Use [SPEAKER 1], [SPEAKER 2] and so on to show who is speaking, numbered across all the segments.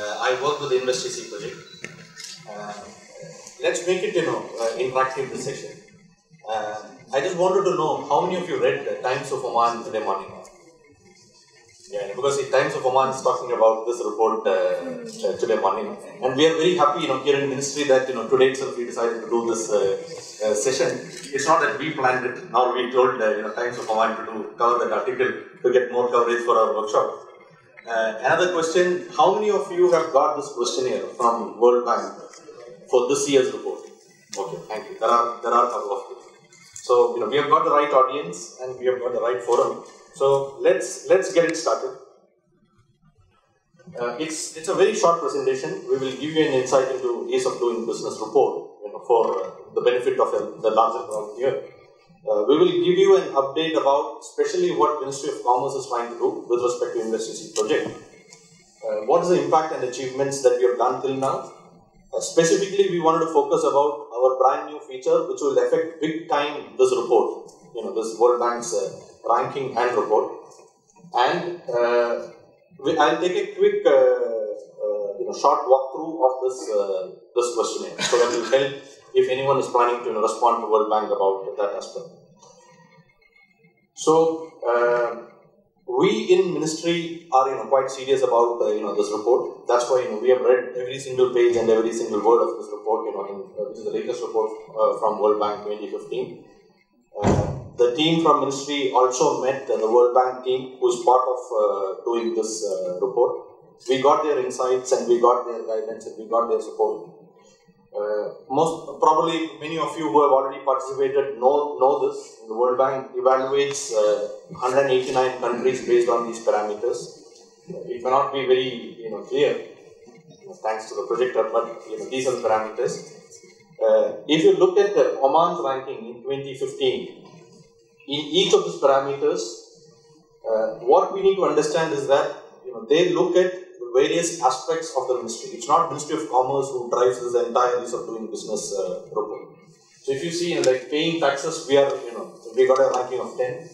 [SPEAKER 1] Uh, I work with the Invest Easy project. Uh, let's make it, you know, uh, interactive this session. I just wanted to know how many of you read the Times of Oman today morning? Yeah, because the Times of Oman is talking about this report uh, today morning, and we are very happy, you know, here in ministry that you know today itself we decided to do this uh, uh, session. It's not that we planned it, nor we told you know Times of Oman to do cover that article to get more coverage for our workshop. Uh, another question: How many of you have got this questionnaire from World Bank for this year's report? Okay, thank you. There are there are a couple of people. So you know we have got the right audience and we have got the right forum. So let's let's get it started. Uh, it's it's a very short presentation. We will give you an insight into ease of doing business report you know, for uh, the benefit of the larger crowd here. Uh, we will give you an update about especially what Ministry of Commerce is trying to do with respect to Invest Easy project. Uh, what is the impact and achievements that we have done till now? Uh, specifically, we wanted to focus about our brand new feature, which will affect big time this report. You know, this World Bank's ranking and report. And uh, we, I'll take a quick, uh, uh, you know, short walkthrough of this this questionnaire, so that will help if anyone is planning to respond to World Bank about that aspect. So we in ministry are you know quite serious about you know this report. That's why you know we have read every single page and every single word of this report. You know, in, which is the latest report from World Bank 2015 the team from ministry also met uh, the World Bank team who is part of uh, doing this uh, report. We got their insights and we got their guidance and we got their support. most probably many of you who have already participated know know this. The World Bank evaluates 189 countries based on these parameters. It may not be very you know clear thanks to the projector, but you know, these are the parameters. Uh, if you look at the Oman's ranking in 2015, in each of these parameters, uh, what we need to understand is that you know, they look at various aspects of the ministry. It's not Ministry of Commerce who drives this entire ease of doing business uh, report. So if you see, like paying taxes, we are, you know, we got a ranking of 10.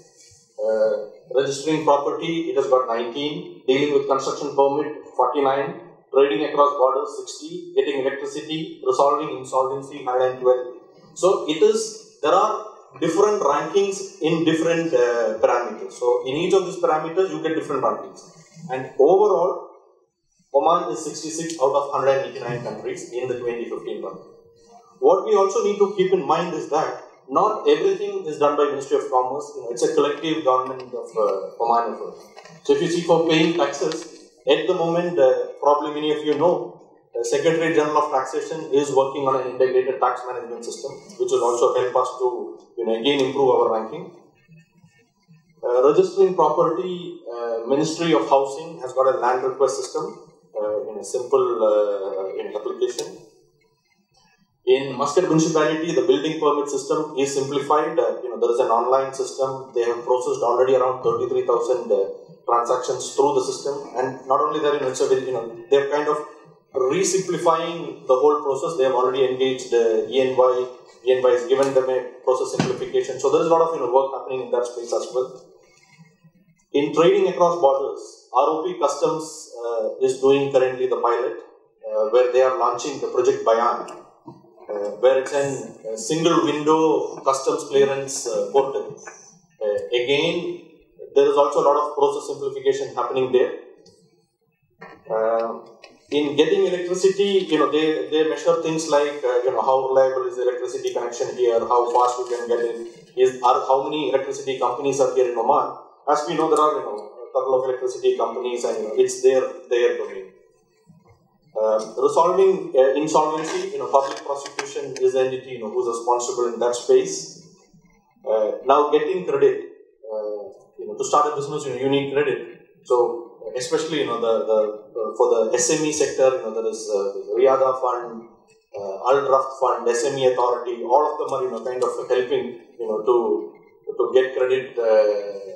[SPEAKER 1] Uh, registering property, it has got 19. Dealing with construction permit, 49. Trading across borders, 60. Getting electricity, resolving insolvency, 112. So it is, there are different rankings in different uh, parameters. So in each of these parameters, you get different rankings. And overall, Oman is 66 out of 189 countries in the 2015 ranking. What we also need to keep in mind is that not everything is done by Ministry of Commerce. You know, it's a collective government of uh, Oman effort. So if you see for paying taxes, at the moment, uh, probably many of you know, the Secretary General of Taxation is working on an integrated tax management system, which will also help us to you know, again improve our ranking. Uh, registering property, uh, Ministry of Housing has got a land request system uh, in a simple uh, in application. In Muscat municipality, the building permit system is simplified. Uh, you know, there is an online system. They have processed already around 33,000 uh, transactions through the system. And not only that, you know, it's a, you know, they have kind of re-simplifying the whole process. They have already engaged uh, ENY. ENY has given them a process simplification. So there is a lot of you know, work happening in that space as well. In trading across borders, ROP Customs uh, is doing currently the pilot uh, where they are launching the project Bayan, uh, where it's a single window customs clearance uh, portal. Uh, again, there is also a lot of process simplification happening there in getting electricity, you know, they, they measure things like, uh, you know, how reliable is the electricity connection here, how fast we can get it, is are how many electricity companies are here in Oman. As we know, there are, you know, couple of electricity companies and, it's their, their domain. Uh, resolving uh, insolvency, you know, public prosecution is the entity, you know, who's responsible in that space. Uh, now getting credit, uh, you know, to start a business, you know, you need credit. So especially you know the, the uh, for the SME sector, you know there is uh, Riada Fund, uh, Al Rafd Fund, SME Authority, all of them are you know kind of helping you know to to get credit uh,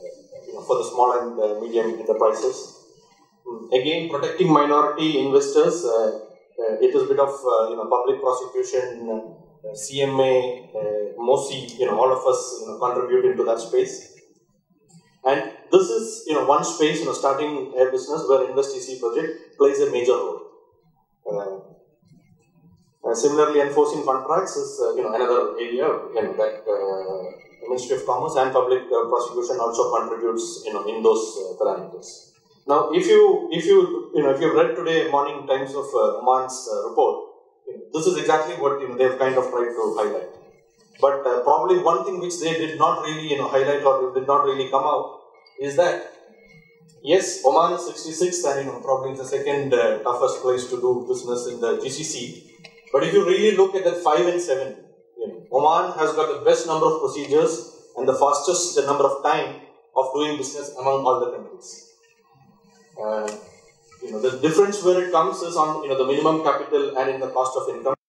[SPEAKER 1] for the small and uh, medium enterprises. Mm, again, protecting minority investors. Uh, it is a bit of you know public prosecution, CMA, MOSI. You know all of us you know, contribute into that space. And this is, you know, one space, you know, starting a business where Invest Easy project plays a major role. Uh, similarly, enforcing contracts is uh, you know another area you know, that uh, the Ministry of Commerce and Public uh, Prosecution also contributes you know in those uh, parameters. Now, if you if you you know if you've read today Morning Times of uh, Oman's report, you know, this is exactly what you know, they've kind of tried to highlight. But probably one thing which they did not really you know highlight or did not really come out is that yes, Oman is 66th and you know probably the second uh, toughest place to do business in the GCC. But if you really look at that 5 and 7, you know, Oman has got the best number of procedures and the fastest the number of time of doing business among all the countries. Uh, you know, the difference where it comes is on you know the minimum capital and in the cost of income.